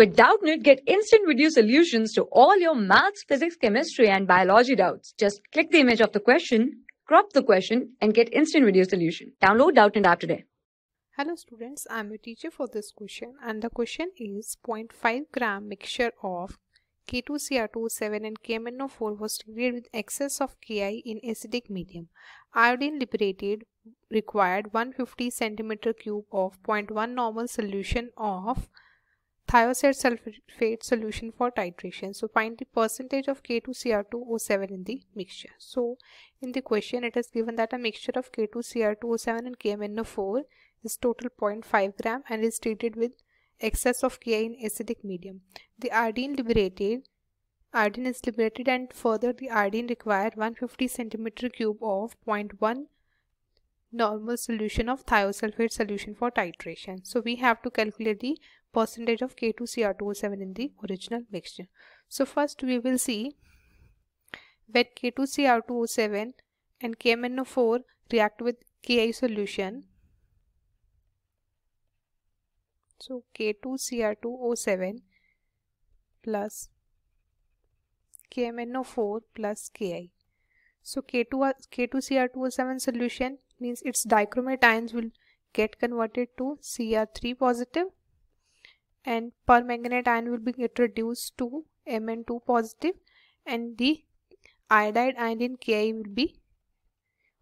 With Doubtnut, get instant video solutions to all your maths, physics, chemistry, and biology doubts. Just click the image of the question, crop the question, and get instant video solution. Download Doubtnut app today. Hello students, I am your teacher for this question and the question is 0.5 gram mixture of K2Cr2O7 and KMnO4 was treated with excess of KI in acidic medium. Iodine liberated required 150 centimeter cube of 0.1 normal solution of thiosulfate solution for titration. So find the percentage of K2Cr2O7 in the mixture. So in the question it is given that a mixture of K2Cr2O7 and KMnO4 is total 0.5 gram and is treated with excess of KI in acidic medium. The iodine liberated iodine is liberated and further the iodine required 150 centimeter cube of 0.1 normal solution of thiosulfate solution for titration. So we have to calculate the percentage of K2Cr2O7 in the original mixture. So first we will see when K2Cr2O7 and KMnO4 react with KI solution. So K2Cr2O7 plus KMnO4 plus KI. So K2, K2Cr2O7 solution means its dichromate ions will get converted to Cr3 positive and permanganate ion will be get reduced to Mn2 positive and the iodide ion in KI will be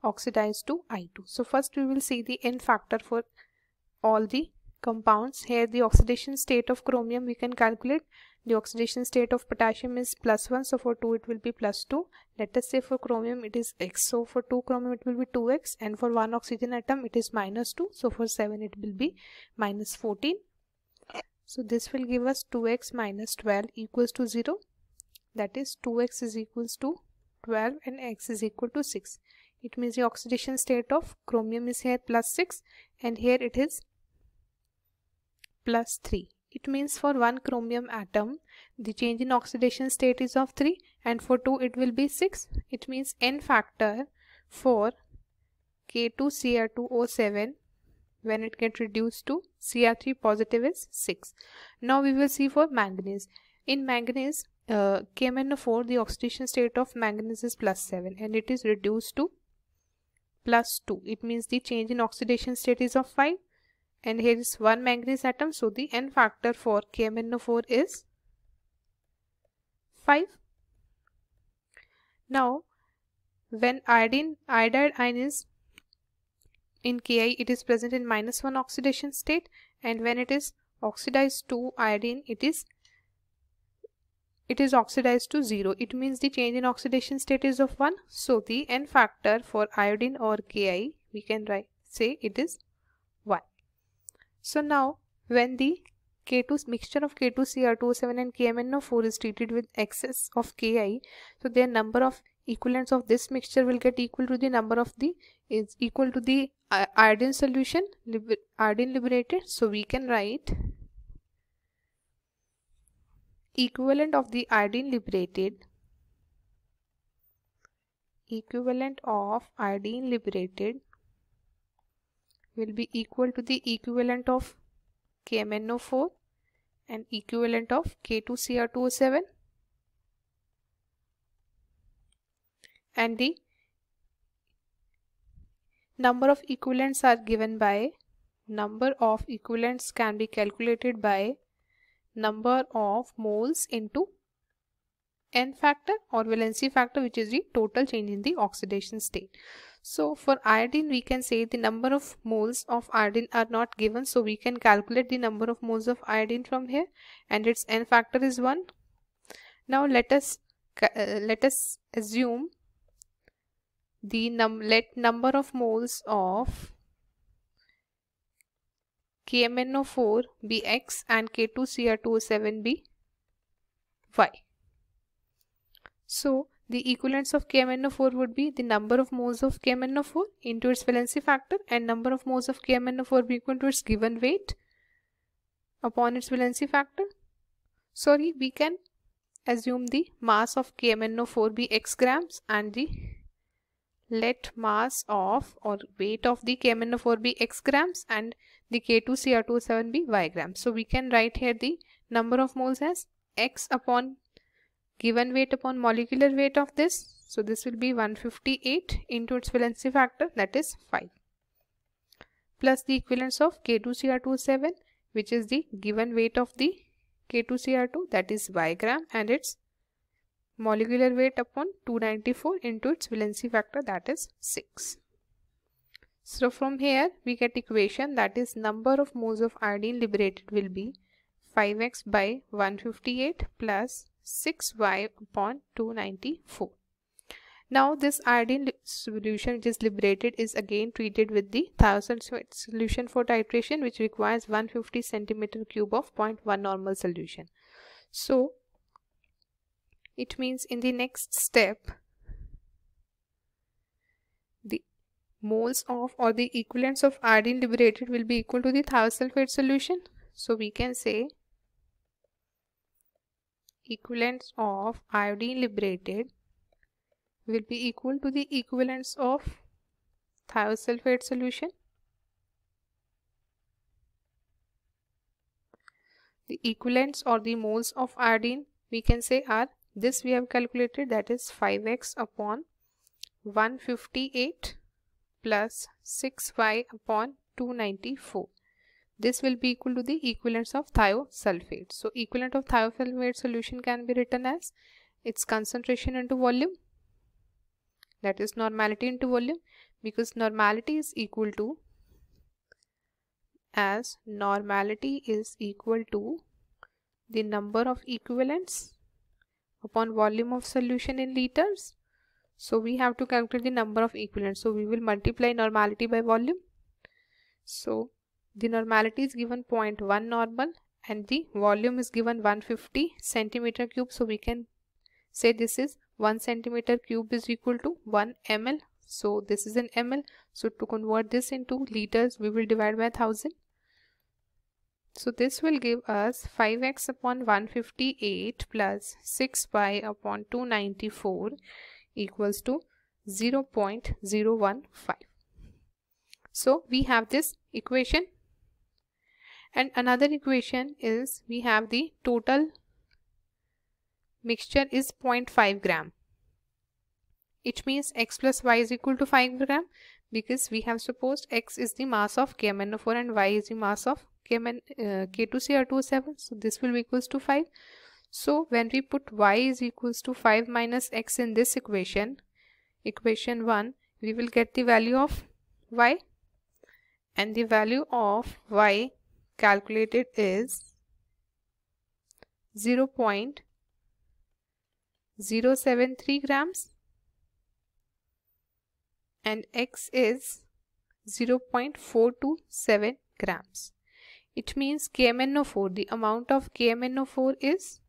oxidized to I2. So first we will see the N factor for all the compounds. Here the oxidation state of chromium we can calculate. The oxidation state of potassium is plus 1 so for 2 it will be plus 2. Let us say for chromium it is x so for 2 chromium it will be 2x and for 1 oxygen atom it is minus 2 so for 7 it will be minus 14 so this will give us 2x minus 12 equals to 0. That is 2x is equals to 12 and x is equal to 6. It means the oxidation state of chromium is here plus 6 and here it is plus 3. It means for one chromium atom the change in oxidation state is of 3 and for 2 it will be 6. It means n factor for K2Cr2O7 when it gets reduced to Cr3 positive is 6. Now we will see for manganese. In manganese, uh, KMnO4, the oxidation state of manganese is plus 7 and it is reduced to plus 2. It means the change in oxidation state is of 5 and here is one manganese atom. So the N factor for KMnO4 is 5. Now when iodine iodide ion is in KI it is present in minus 1 oxidation state and when it is oxidized to iodine it is it is oxidized to 0 it means the change in oxidation state is of 1 so the n factor for iodine or KI we can write say it is 1 so now when the K2 mixture of K2Cr2O7 and KMnO4 is treated with excess of KI so their number of equivalents of this mixture will get equal to the number of the is equal to the uh, iodine solution liber, iodine liberated. So we can write equivalent of the iodine liberated equivalent of iodine liberated will be equal to the equivalent of KMnO4 and equivalent of K2Cr2O7 and the number of equivalents are given by number of equivalents can be calculated by number of moles into n factor or valency factor which is the total change in the oxidation state. So for iodine we can say the number of moles of iodine are not given so we can calculate the number of moles of iodine from here and its n factor is 1. Now let us uh, let us assume the num let number of moles of KMnO4 be X and K2Cr2O7 be Y. So the equivalence of KMnO4 would be the number of moles of KMnO4 into its valency factor and number of moles of KMnO4 be equal to its given weight upon its valency factor. Sorry, we can assume the mass of KMnO4 be x grams and the let mass of or weight of the KMnO4 be x grams and the K2Cr2O7 be y grams. So we can write here the number of moles as x upon given weight upon molecular weight of this. So this will be 158 into its valency factor that is 5 plus the equivalence of K2Cr27 which is the given weight of the K2Cr2 that is y gram and its molecular weight upon 294 into its valency factor that is 6. So from here we get equation that is number of moles of iodine liberated will be 5x by 158 plus 6y upon 294. Now this iodine solution which is liberated is again treated with the thiosulfate solution for titration which requires 150 centimeter cube of 0.1 normal solution. So it means in the next step the moles of or the equivalents of iodine liberated will be equal to the thiosulfate solution. So we can say equivalents of iodine liberated will be equal to the equivalents of thiosulfate solution. The equivalents or the moles of iodine we can say are this we have calculated that is 5x upon 158 plus 6y upon 294 this will be equal to the equivalence of thiosulfate. So equivalent of thiosulfate solution can be written as its concentration into volume that is normality into volume because normality is equal to as normality is equal to the number of equivalents upon volume of solution in liters. So we have to calculate the number of equivalents. So we will multiply normality by volume. So the normality is given 0.1 normal and the volume is given 150 centimeter cube so we can say this is 1 centimeter cube is equal to 1 ml so this is an ml so to convert this into liters we will divide by 1000 so this will give us 5x upon 158 plus 6y upon 294 equals to 0.015 so we have this equation. And another equation is we have the total mixture is 0.5 gram. It means x plus y is equal to 5 gram because we have supposed x is the mass of KMnO4 and y is the mass of Uh, K2Cr27 so this will be equals to 5 so when we put y is equals to 5 minus x in this equation equation 1 we will get the value of y. And the value of y calculated is 0 0.073 grams. And x is 0.427 grams. It means KMnO4, the amount of KMnO4 is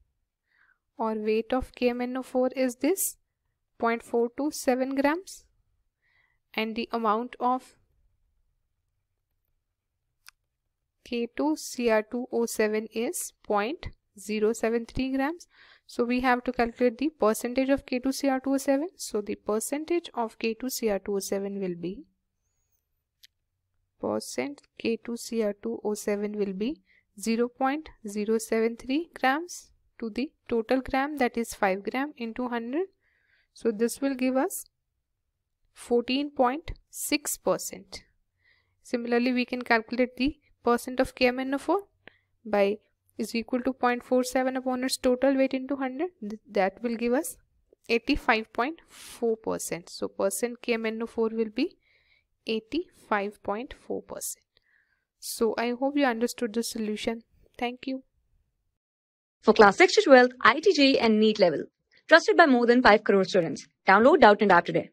or weight of KMnO4 is this 0.427 grams and the amount of K2Cr2O7 is 0.073 grams. So we have to calculate the percentage of K2Cr2O7. So the percentage of K2Cr2O7 will be K2Cr2O7 will be 0.073 grams to the total gram that is 5 gram into 100. So this will give us 14.6 percent. Similarly, we can calculate the percent of KMnO4 by is equal to 0.47 upon its total weight into 100 Th that will give us 85.4 percent so percent KMnO4 will be 85.4 percent. So I hope you understood the solution. Thank you. For class 6 to 12 IIT JEE and NEET level. Trusted by more than 5 crore students. Download Doubtnut App today